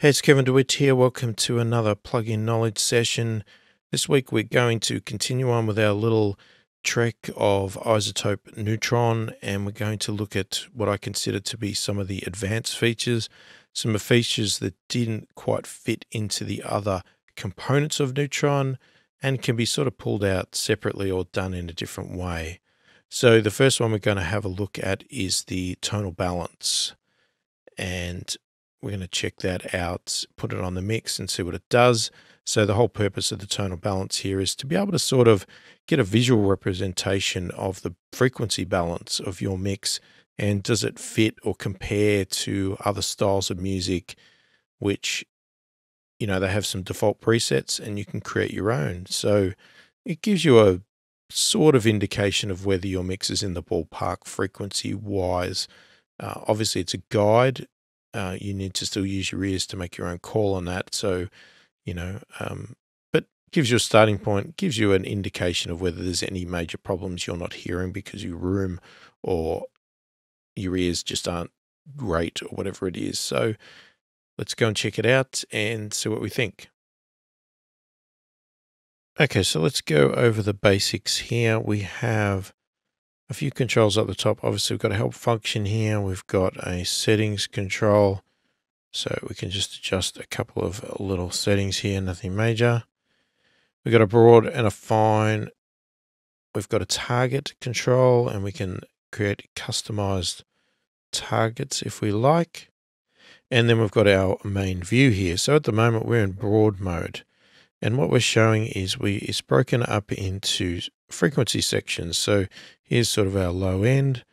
Hey, it's Kevin de Wit here. Welcome to another plug-in knowledge session. This week we're going to continue on with our little trek of iZotope Neutron, and we're going to look at what I consider to be some of the advanced features, some features that didn't quite fit into the other components of Neutron and can be sort of pulled out separately or done in a different way. So the first one we're going to have a look at is the tonal balance. And we're going to check that out, put it on the mix and see what it does. So the whole purpose of the tonal balance here is to be able to sort of get a visual representation of the frequency balance of your mix and does it fit or compare to other styles of music which you know they have some default presets and you can create your own so it gives you a sort of indication of whether your mix is in the ballpark frequency wise uh, obviously it's a guide uh, you need to still use your ears to make your own call on that. So, you know, um, but gives you a starting point, gives you an indication of whether there's any major problems you're not hearing because your room or your ears just aren't great or whatever it is. So let's go and check it out and see what we think. Okay, so let's go over the basics here. We have a few controls at the top. Obviously, we've got a help function here. We've got a settings control. So we can just adjust a couple of little settings here, nothing major. We've got a broad and a fine. We've got a target control and we can create customized targets if we like. And then we've got our main view here. So at the moment we're in broad mode. And what we're showing is we it's broken up into frequency sections. So here's sort of our low end,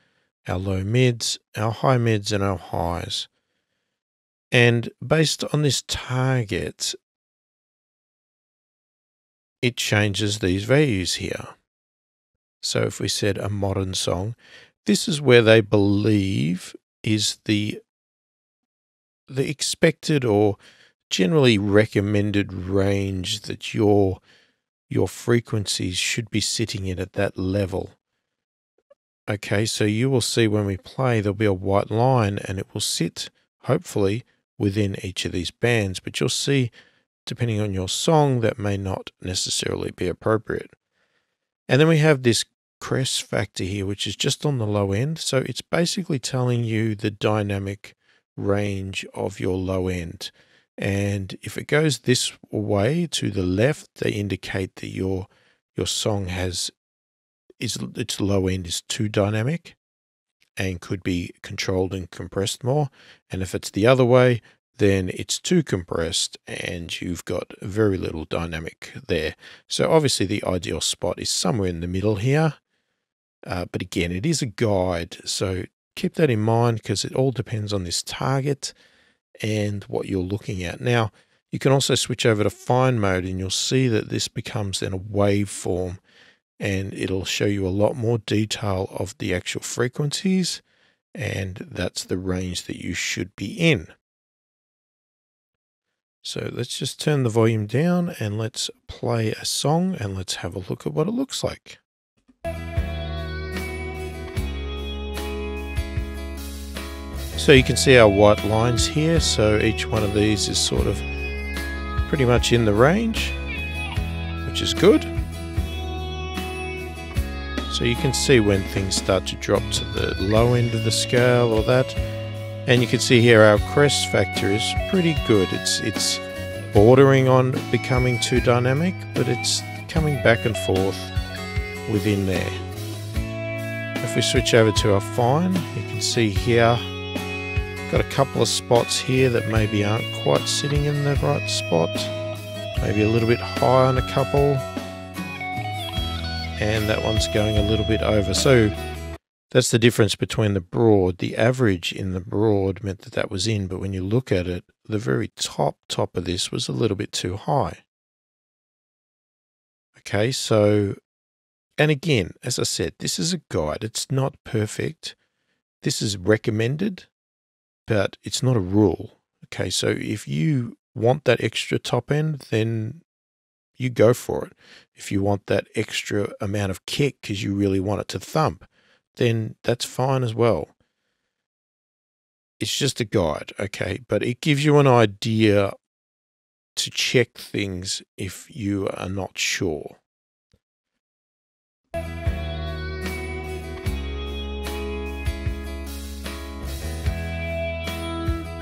our low mids, our high mids, and our highs. And based on this target, it changes these values here. So if we said a modern song, this is where they believe is the the expected or generally recommended range that your your frequencies should be sitting in at that level. Okay, so you will see when we play, there'll be a white line and it will sit, hopefully, within each of these bands. But you'll see, depending on your song, that may not necessarily be appropriate. And then we have this crest factor here, which is just on the low end. So it's basically telling you the dynamic range of your low end. And if it goes this way to the left, they indicate that your your song has is its low end is too dynamic and could be controlled and compressed more. And if it's the other way, then it's too compressed and you've got very little dynamic there. So obviously the ideal spot is somewhere in the middle here. Uh, but again, it is a guide. So keep that in mind because it all depends on this target and what you're looking at. Now, you can also switch over to fine mode and you'll see that this becomes then a waveform and it'll show you a lot more detail of the actual frequencies and that's the range that you should be in. So let's just turn the volume down and let's play a song and let's have a look at what it looks like. So you can see our white lines here. So each one of these is sort of pretty much in the range, which is good. So you can see when things start to drop to the low end of the scale or that. And you can see here our crest factor is pretty good. It's, it's bordering on becoming too dynamic, but it's coming back and forth within there. If we switch over to our fine, you can see here Got a couple of spots here that maybe aren't quite sitting in the right spot. Maybe a little bit high on a couple. And that one's going a little bit over. So that's the difference between the broad. The average in the broad meant that that was in, but when you look at it, the very top top of this was a little bit too high. Okay, so, and again, as I said, this is a guide. It's not perfect. This is recommended but it's not a rule. Okay, so if you want that extra top end, then you go for it. If you want that extra amount of kick because you really want it to thump, then that's fine as well. it's just a guide, okay? But it gives you an idea to check things if you are not sure.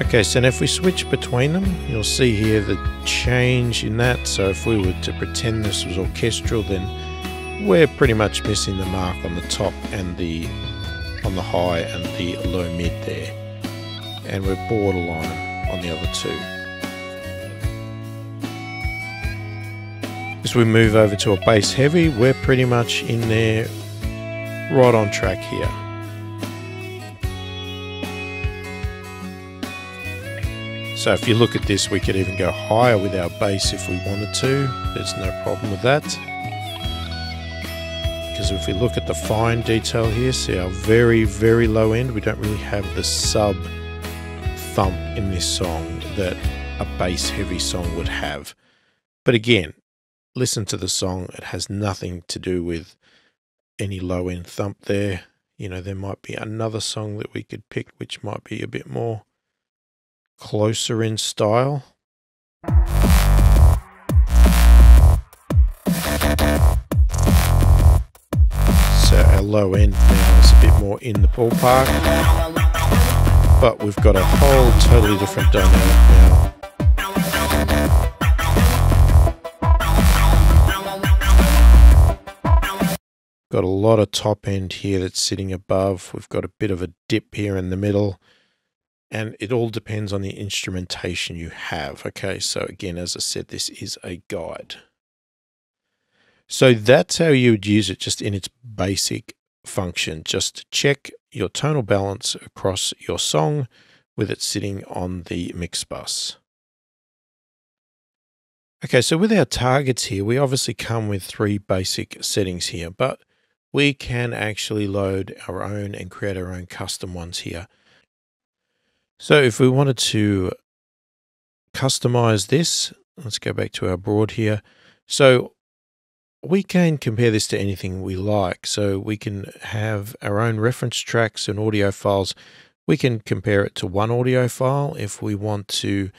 Okay, so now if we switch between them, you'll see here the change in that. So if we were to pretend this was orchestral, then we're pretty much missing the mark on the top and the on the high and the low mid there. And we're borderline on the other two. As we move over to a bass heavy, we're pretty much in there right on track here. So if you look at this, we could even go higher with our bass if we wanted to. There's no problem with that. Because if we look at the fine detail here, see our very, very low end, we don't really have the sub thump in this song that a bass heavy song would have. But again, listen to the song. It has nothing to do with any low end thump there. You know, there might be another song that we could pick which might be a bit more closer in style. So our low end now is a bit more in the ballpark, but we've got a whole totally different dynamic now. Got a lot of top end here that's sitting above. We've got a bit of a dip here in the middle and it all depends on the instrumentation you have. Okay, so again, as I said, this is a guide. So that's how you would use it just in its basic function. Just check your tonal balance across your song with it sitting on the mix bus. Okay, so with our targets here, we obviously come with three basic settings here, but we can actually load our own and create our own custom ones here. So if we wanted to customize this, let's go back to our broad here. So we can compare this to anything we like. So we can have our own reference tracks and audio files. We can compare it to one audio file if we want to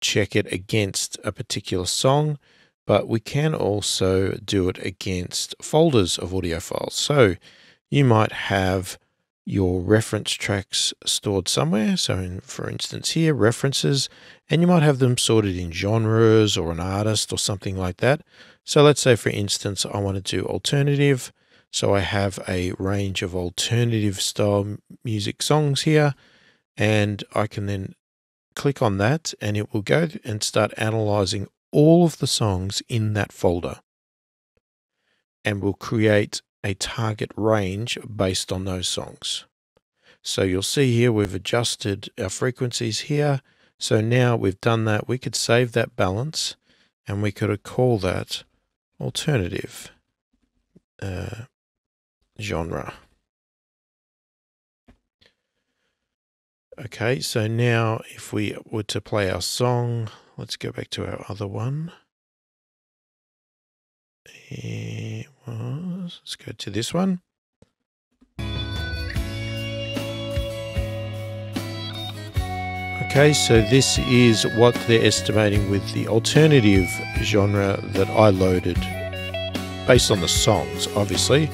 check it against a particular song, but we can also do it against folders of audio files. So you might have your reference tracks stored somewhere. So, in, for instance, here, references, and you might have them sorted in genres or an artist or something like that. So, let's say, for instance, I want to do alternative. So, I have a range of alternative style music songs here, and I can then click on that, and it will go and start analyzing all of the songs in that folder and will create a target range based on those songs. So you'll see here we've adjusted our frequencies here. So now we've done that, we could save that balance and we could call that alternative uh, genre. Okay, so now if we were to play our song, let's go back to our other one. It was, let's go to this one. Okay, so this is what they're estimating with the alternative genre that I loaded based on the songs, obviously.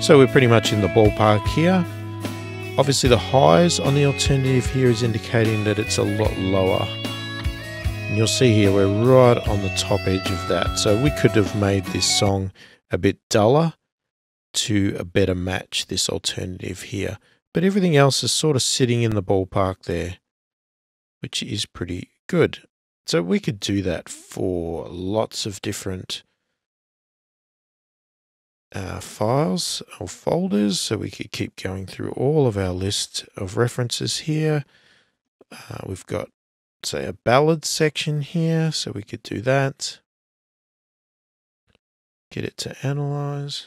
So we're pretty much in the ballpark here. Obviously, the highs on the alternative here is indicating that it's a lot lower. And you'll see here we're right on the top edge of that. So we could have made this song a bit duller to a better match this alternative here. But everything else is sort of sitting in the ballpark there, which is pretty good. So we could do that for lots of different uh, files or folders. So we could keep going through all of our list of references here. Uh, we've got say a ballad section here, so we could do that. Get it to analyze.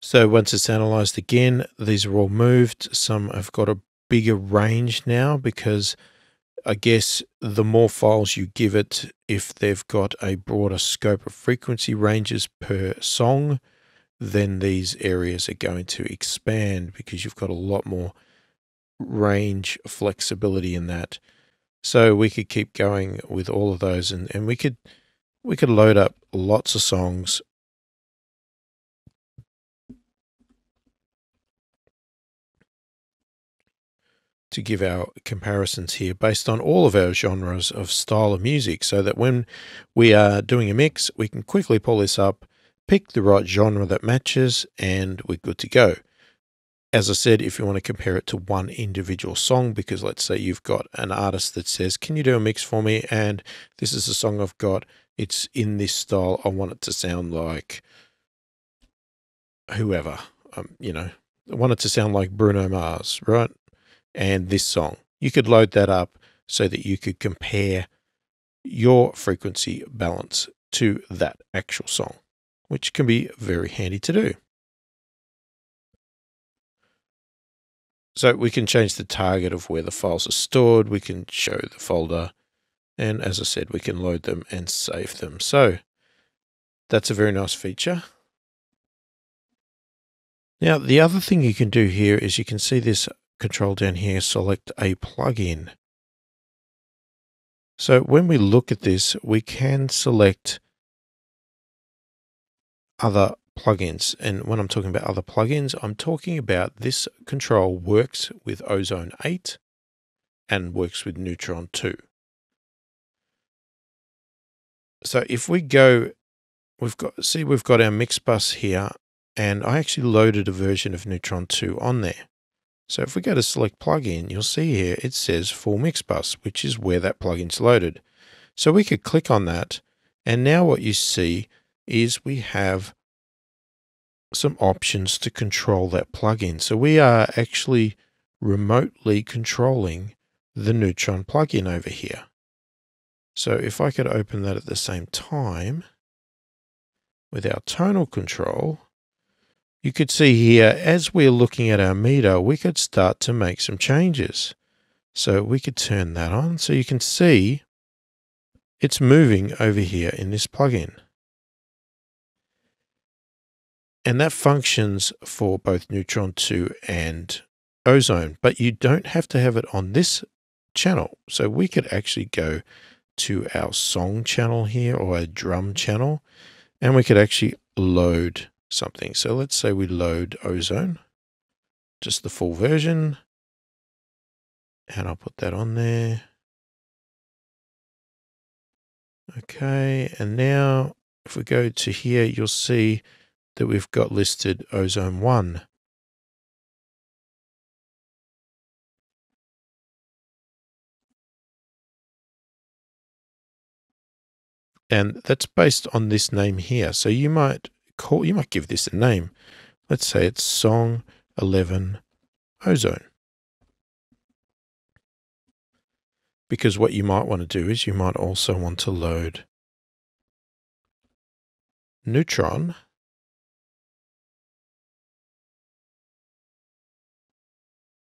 So once it's analyzed again, these are all moved. Some have got a bigger range now because I guess the more files you give it, if they've got a broader scope of frequency ranges per song, then these areas are going to expand because you've got a lot more range flexibility in that. So we could keep going with all of those and, and we could we could load up lots of songs to give our comparisons here based on all of our genres of style of music so that when we are doing a mix, we can quickly pull this up, pick the right genre that matches, and we're good to go. As I said, if you want to compare it to one individual song, because let's say you've got an artist that says, Can you do a mix for me? And this is a song I've got, it's in this style. I want it to sound like whoever, um, you know, I want it to sound like Bruno Mars, right? And this song. You could load that up so that you could compare your frequency balance to that actual song, which can be very handy to do. So we can change the target of where the files are stored. We can show the folder. And as I said, we can load them and save them. So that's a very nice feature. Now, the other thing you can do here is you can see this control down here, select a plugin. So when we look at this, we can select other plugins. And when I'm talking about other plugins, I'm talking about this control works with Ozone 8 and works with Neutron 2. So if we go, we've got, see, we've got our mix bus here, and I actually loaded a version of Neutron 2 on there. So if we go to select plugin, you'll see here it says full mix bus, which is where that plugin's loaded. So we could click on that. And now what you see is we have some options to control that plugin. So we are actually remotely controlling the Neutron plugin over here. So if I could open that at the same time with our tonal control, you could see here, as we're looking at our meter, we could start to make some changes. So we could turn that on so you can see it's moving over here in this plugin. And that functions for both Neutron 2 and Ozone, but you don't have to have it on this channel. So we could actually go to our song channel here or a drum channel, and we could actually load something. So let's say we load Ozone, just the full version, and I'll put that on there. Okay, and now if we go to here, you'll see that we've got listed Ozone 1. And that's based on this name here. So you might call, you might give this a name. Let's say it's song 11 ozone. Because what you might want to do is you might also want to load neutron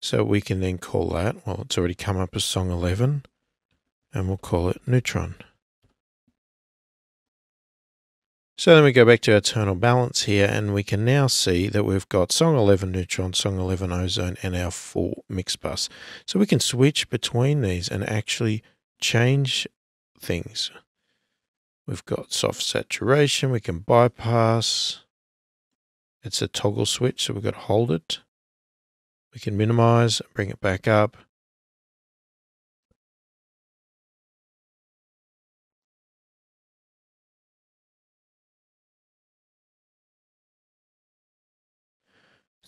So we can then call that, well, it's already come up as song 11, and we'll call it neutron. So then we go back to our tonal balance here and we can now see that we've got song 11 neutron, song 11 ozone and our full mix bus. So we can switch between these and actually change things. We've got soft saturation, we can bypass. It's a toggle switch, so we've got to hold it. We can minimize, bring it back up.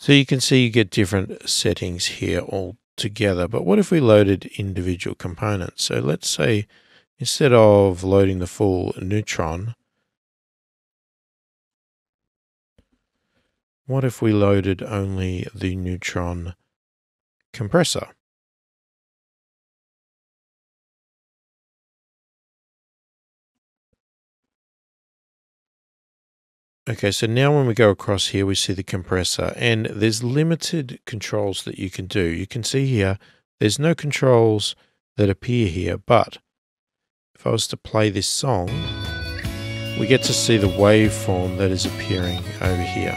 So you can see you get different settings here all together. But what if we loaded individual components? So let's say instead of loading the full neutron, what if we loaded only the neutron compressor? Okay, so now when we go across here, we see the compressor and there's limited controls that you can do. You can see here, there's no controls that appear here. But if I was to play this song, we get to see the waveform that is appearing over here.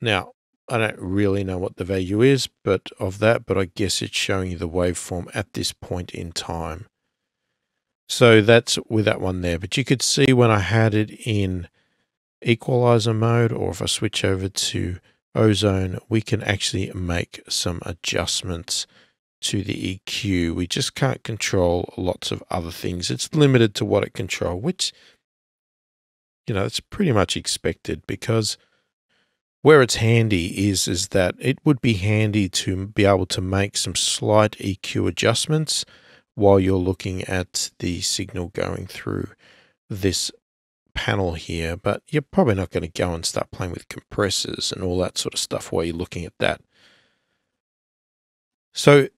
Now, I don't really know what the value is but of that, but I guess it's showing you the waveform at this point in time. So that's with that one there. But you could see when I had it in equalizer mode, or if I switch over to ozone, we can actually make some adjustments to the EQ. We just can't control lots of other things. It's limited to what it control, which, you know, it's pretty much expected because where it's handy is, is that it would be handy to be able to make some slight EQ adjustments while you're looking at the signal going through this panel here, but you're probably not going to go and start playing with compressors and all that sort of stuff while you're looking at that. So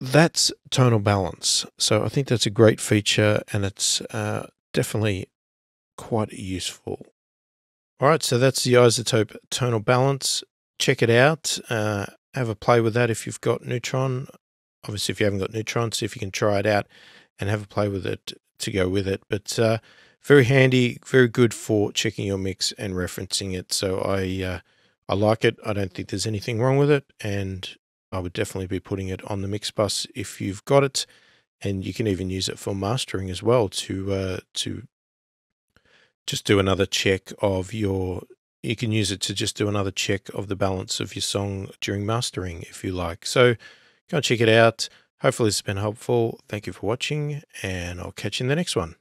that's tonal balance. So I think that's a great feature and it's uh, definitely quite useful. All right, so that's the iZotope tonal balance. Check it out. Uh, have a play with that if you've got Neutron. Obviously, if you haven't got Neutron, see if you can try it out and have a play with it to go with it. But uh, very handy, very good for checking your mix and referencing it. So I uh, I like it. I don't think there's anything wrong with it, and I would definitely be putting it on the mix bus if you've got it, and you can even use it for mastering as well to uh, to just do another check of your. You can use it to just do another check of the balance of your song during mastering if you like. So go and check it out. Hopefully, it's been helpful. Thank you for watching, and I'll catch you in the next one.